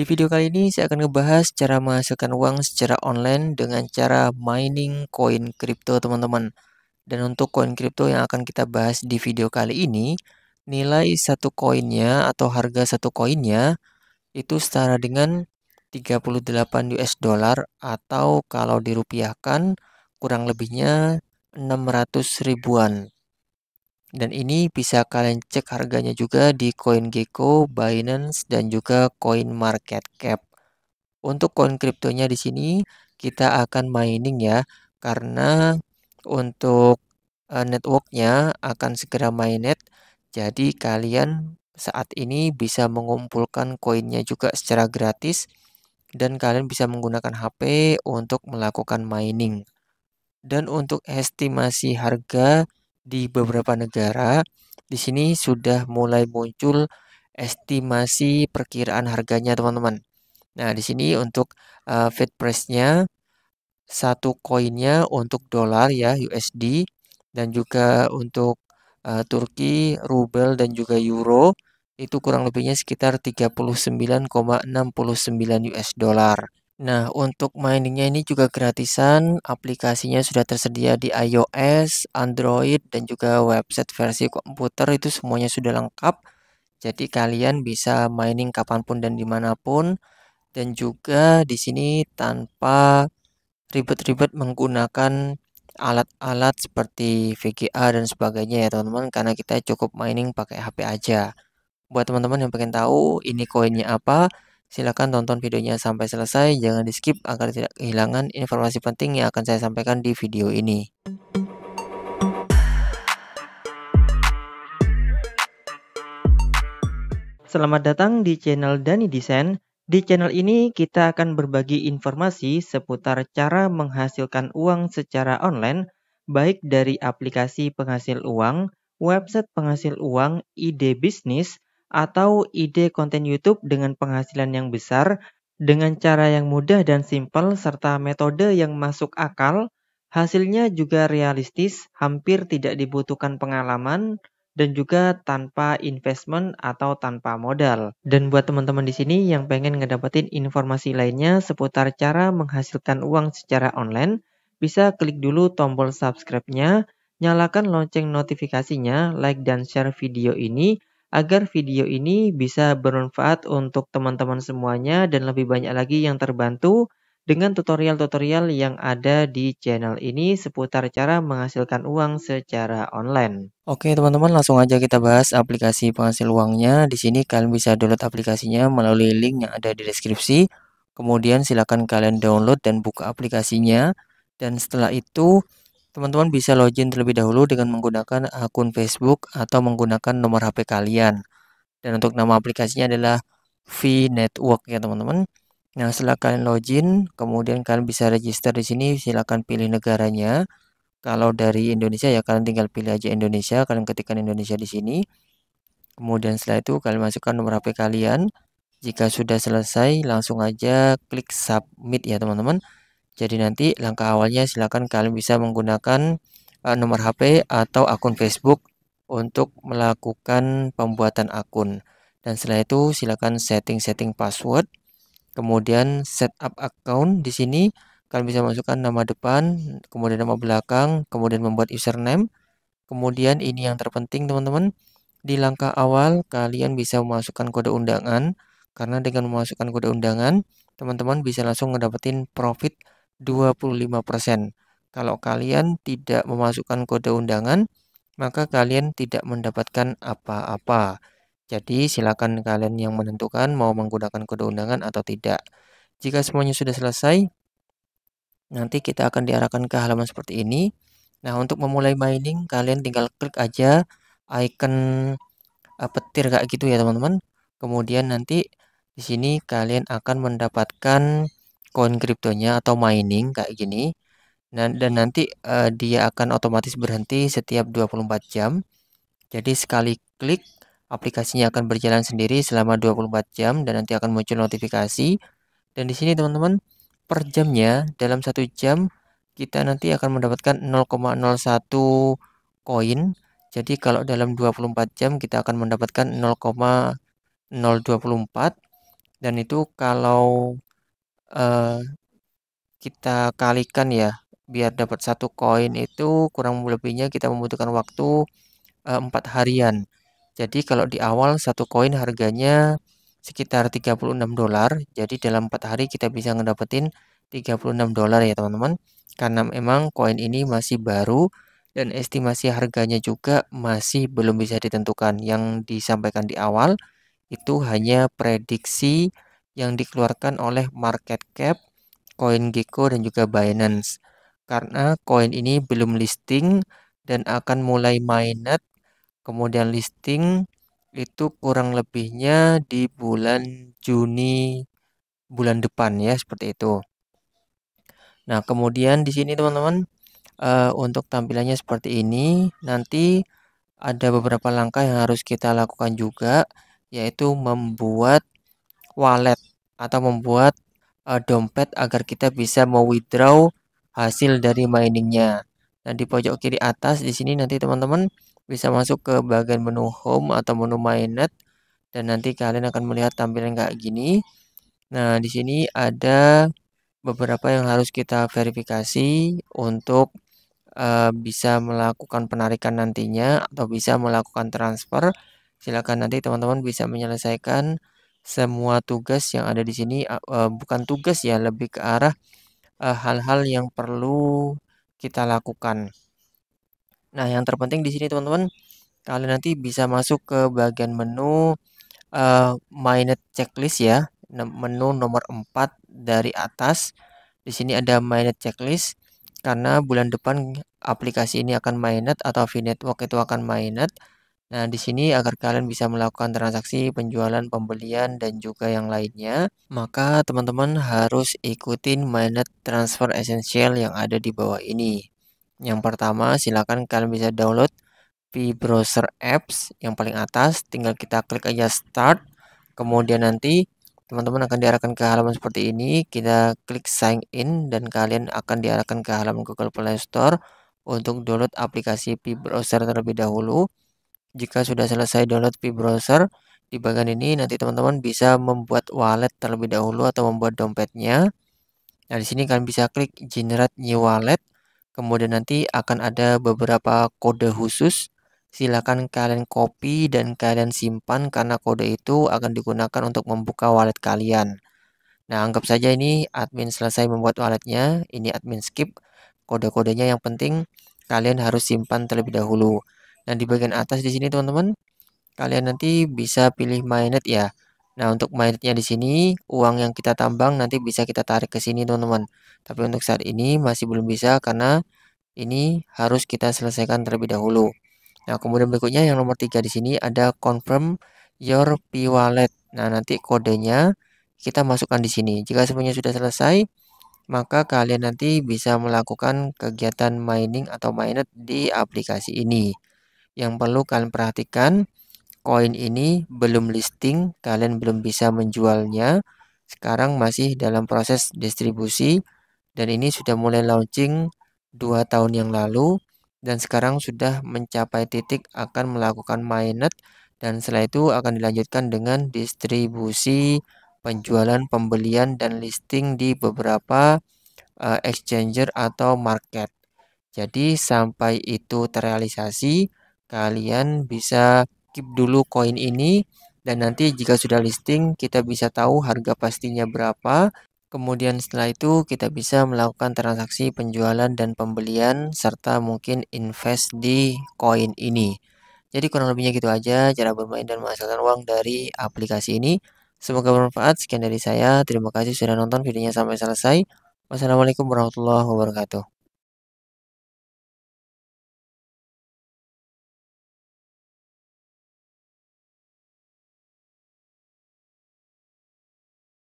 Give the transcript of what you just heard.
Di video kali ini saya akan ngebahas cara menghasilkan uang secara online dengan cara mining koin kripto teman-teman. Dan untuk koin kripto yang akan kita bahas di video kali ini, nilai satu koinnya atau harga satu koinnya itu setara dengan 38 US dollar atau kalau dirupiahkan kurang lebihnya 600 ribuan. Dan ini bisa kalian cek harganya juga di CoinGecko, Binance, dan juga CoinMarketCap. Untuk koin kriptonya di sini kita akan mining ya, karena untuk uh, networknya akan segera mainnet. Jadi kalian saat ini bisa mengumpulkan koinnya juga secara gratis dan kalian bisa menggunakan HP untuk melakukan mining. Dan untuk estimasi harga di beberapa negara di sini sudah mulai muncul estimasi perkiraan harganya teman-teman. Nah, di sini untuk uh, Fed price-nya satu koinnya untuk dolar ya USD dan juga untuk uh, Turki, rubel dan juga euro itu kurang lebihnya sekitar 39,69 US dollar. Nah, untuk miningnya ini juga gratisan, aplikasinya sudah tersedia di iOS, Android, dan juga website versi komputer itu semuanya sudah lengkap. Jadi kalian bisa mining kapan pun dan di mana pun, dan juga di sini tanpa ribet-ribet menggunakan alat-alat seperti VGA dan sebagainya ya teman-teman, karena kita cukup mining pakai HP aja. Buat teman-teman yang pengen tahu ini koinnya apa, Silakan tonton videonya sampai selesai, jangan di skip agar tidak kehilangan informasi penting yang akan saya sampaikan di video ini. Selamat datang di channel Dani Desain. Di channel ini kita akan berbagi informasi seputar cara menghasilkan uang secara online, baik dari aplikasi penghasil uang, website penghasil uang, ide bisnis, atau ide konten YouTube dengan penghasilan yang besar dengan cara yang mudah dan simpel serta metode yang masuk akal, hasilnya juga realistis, hampir tidak dibutuhkan pengalaman dan juga tanpa investment atau tanpa modal. Dan buat teman-teman di sini yang pengen ngedapetin informasi lainnya seputar cara menghasilkan uang secara online, bisa klik dulu tombol subscribe-nya, nyalakan lonceng notifikasinya, like dan share video ini agar video ini bisa bermanfaat untuk teman-teman semuanya dan lebih banyak lagi yang terbantu dengan tutorial-tutorial yang ada di channel ini seputar cara menghasilkan uang secara online. Oke teman-teman langsung aja kita bahas aplikasi penghasil uangnya. Di sini kalian bisa download aplikasinya melalui link yang ada di deskripsi. Kemudian silakan kalian download dan buka aplikasinya. Dan setelah itu Teman-teman bisa login terlebih dahulu dengan menggunakan akun Facebook atau menggunakan nomor HP kalian. Dan untuk nama aplikasinya adalah V Network ya teman-teman. Nah setelah kalian login, kemudian kalian bisa register di sini. Silahkan pilih negaranya. Kalau dari Indonesia ya kalian tinggal pilih aja Indonesia. Kalian ketikkan Indonesia di sini. Kemudian setelah itu kalian masukkan nomor HP kalian. Jika sudah selesai, langsung aja klik submit ya teman-teman. Jadi nanti langkah awalnya silakan kalian bisa menggunakan uh, nomor HP atau akun Facebook untuk melakukan pembuatan akun. Dan setelah itu silakan setting-setting password. Kemudian setup account di sini kalian bisa masukkan nama depan, kemudian nama belakang, kemudian membuat username. Kemudian ini yang terpenting teman-teman, di langkah awal kalian bisa memasukkan kode undangan karena dengan memasukkan kode undangan teman-teman bisa langsung ngedapetin profit 25%. Kalau kalian tidak memasukkan kode undangan, maka kalian tidak mendapatkan apa-apa. Jadi silakan kalian yang menentukan mau menggunakan kode undangan atau tidak. Jika semuanya sudah selesai, nanti kita akan diarahkan ke halaman seperti ini. Nah, untuk memulai mining, kalian tinggal klik aja icon uh, petir kayak gitu ya, teman-teman. Kemudian nanti di sini kalian akan mendapatkan koin kriptonya atau mining kayak gini. Dan, dan nanti uh, dia akan otomatis berhenti setiap 24 jam. Jadi sekali klik aplikasinya akan berjalan sendiri selama 24 jam dan nanti akan muncul notifikasi. Dan di sini teman-teman per jamnya dalam satu jam kita nanti akan mendapatkan 0,01 koin. Jadi kalau dalam 24 jam kita akan mendapatkan 0,024 Dan itu kalau uh, kita kalikan ya, biar dapat satu koin itu kurang lebihnya kita membutuhkan waktu uh, 4 harian. Jadi kalau di awal satu koin harganya sekitar 36 dolar. Jadi dalam 4 hari kita bisa ngedapetin 36 dolar ya teman-teman. Karena memang koin ini masih baru dan estimasi harganya juga masih belum bisa ditentukan. Yang disampaikan di awal itu hanya prediksi yang dikeluarkan oleh market cap, CoinGecko dan juga Binance. Karena koin ini belum listing dan akan mulai mainnet kemudian listing itu kurang lebihnya di bulan Juni bulan depan ya seperti itu. Nah, kemudian di sini teman-teman uh, untuk tampilannya seperti ini. Nanti ada beberapa langkah yang harus kita lakukan juga yaitu membuat wallet atau membuat uh, dompet agar kita bisa withdraw hasil dari miningnya. Nah, di pojok kiri atas di sini nanti teman-teman bisa masuk ke bagian menu home atau menu mainnet dan nanti kalian akan melihat tampilan kayak gini. Nah, di sini ada beberapa yang harus kita verifikasi untuk uh, bisa melakukan penarikan nantinya atau bisa melakukan transfer. Silakan nanti teman-teman bisa menyelesaikan semua tugas yang ada di sini uh, bukan tugas ya, lebih ke arah hal-hal uh, yang perlu kita lakukan. Nah, yang terpenting di sini teman-teman, kalian nanti bisa masuk ke bagian menu uh, mainnet checklist ya, menu nomor 4 dari atas. Di sini ada mainnet checklist karena bulan depan aplikasi ini akan mainnet atau V-Network itu akan mainnet. Nah, di sini agar kalian bisa melakukan transaksi penjualan, pembelian, dan juga yang lainnya, maka teman-teman harus ikutin mainnet transfer essential yang ada di bawah ini. Yang pertama, silakan kalian bisa download V Browser Apps yang paling atas. Tinggal kita klik aja Start. Kemudian nanti teman-teman akan diarahkan ke halaman seperti ini. Kita klik Sign In dan kalian akan diarahkan ke halaman Google Play Store untuk download aplikasi V Browser terlebih dahulu. Jika sudah selesai download V Browser, di bagian ini nanti teman-teman bisa membuat wallet terlebih dahulu atau membuat dompetnya. Nah, di sini kalian bisa klik Generate New Wallet Kemudian nanti akan ada beberapa kode khusus. Silakan kalian copy dan kalian simpan karena kode itu akan digunakan untuk membuka wallet kalian. Nah, anggap saja ini admin selesai membuat walletnya. Ini admin skip. Kode-kodenya yang penting kalian harus simpan terlebih dahulu. Dan di bagian atas di sini teman-teman, kalian nanti bisa pilih mainnet ya. Nah, untuk mainnetnya di sini, uang yang kita tambang nanti bisa kita tarik ke sini teman-teman. Tapi untuk saat ini masih belum bisa karena ini harus kita selesaikan terlebih dahulu. Nah, kemudian berikutnya yang nomor tiga di sini ada confirm your P-wallet. Nah, nanti kodenya kita masukkan di sini. Jika semuanya sudah selesai, maka kalian nanti bisa melakukan kegiatan mining atau mainnet di aplikasi ini. Yang perlu kalian perhatikan, koin ini belum listing, kalian belum bisa menjualnya. Sekarang masih dalam proses distribusi dan ini sudah mulai launching dua tahun yang lalu dan sekarang sudah mencapai titik akan melakukan mainnet dan setelah itu akan dilanjutkan dengan distribusi penjualan, pembelian dan listing di beberapa uh, exchanger atau market. Jadi sampai itu terrealisasi, kalian bisa keep dulu koin ini dan nanti jika sudah listing kita bisa tahu harga pastinya berapa Kemudian setelah itu kita bisa melakukan transaksi penjualan dan pembelian serta mungkin invest di koin ini. Jadi kurang lebihnya gitu aja cara bermain dan menghasilkan uang dari aplikasi ini. Semoga bermanfaat. Sekian dari saya. Terima kasih sudah nonton videonya sampai selesai. Wassalamualaikum warahmatullahi wabarakatuh.